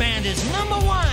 band is number one.